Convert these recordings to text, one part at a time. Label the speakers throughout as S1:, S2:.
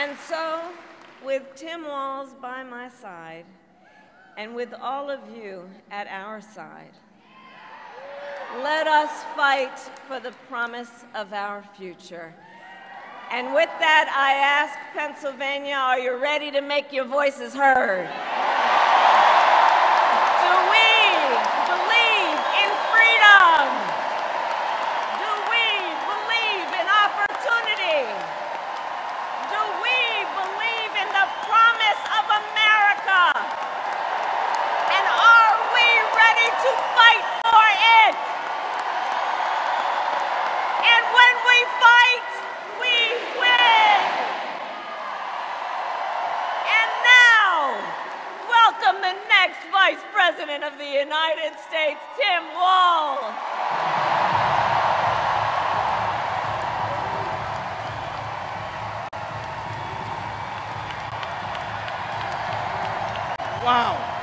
S1: And so, with Tim Walz by my side, and with all of you at our side, let us fight for the promise of our future. And with that, I ask Pennsylvania, are you ready to make your voices heard? Do we believe in freedom? Do we believe in opportunity? Do we believe in the promise of America? And are we ready to fight for it? And when we fight, we win. And now, welcome the next Vice President of the United States, Tim Walz.
S2: Wow.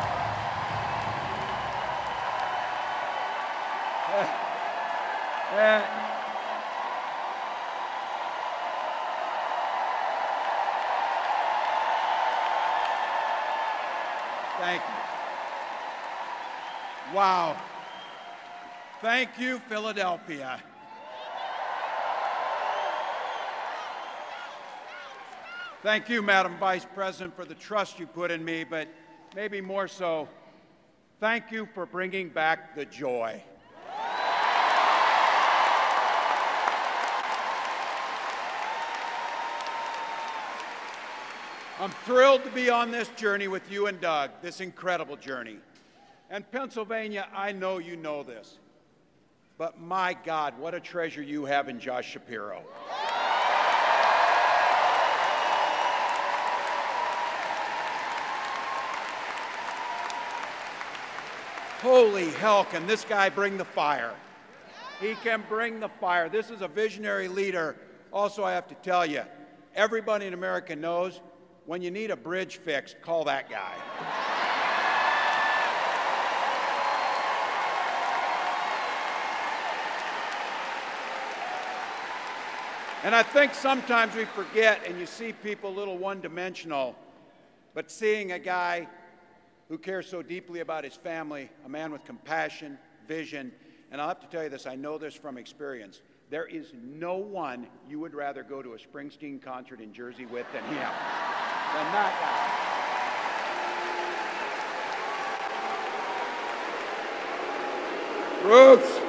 S2: Thank you. Wow. Thank you, Philadelphia. Thank you, Madam Vice President, for the trust you put in me, but maybe more so, thank you for bringing back the joy. I'm thrilled to be on this journey with you and Doug, this incredible journey. And Pennsylvania, I know you know this, but my God, what a treasure you have in Josh Shapiro. Holy hell, can this guy bring the fire? He can bring the fire. This is a visionary leader. Also, I have to tell you, everybody in America knows when you need a bridge fixed, call that guy. And I think sometimes we forget and you see people a little one dimensional, but seeing a guy who cares so deeply about his family, a man with compassion, vision, and I'll have to tell you this, I know this from experience. There is no one you would rather go to a Springsteen concert in Jersey with than him, than that guy. Brooks!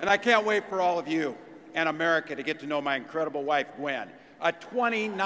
S2: And I can't wait for all of you and America to get to know my incredible wife, Gwen, a 29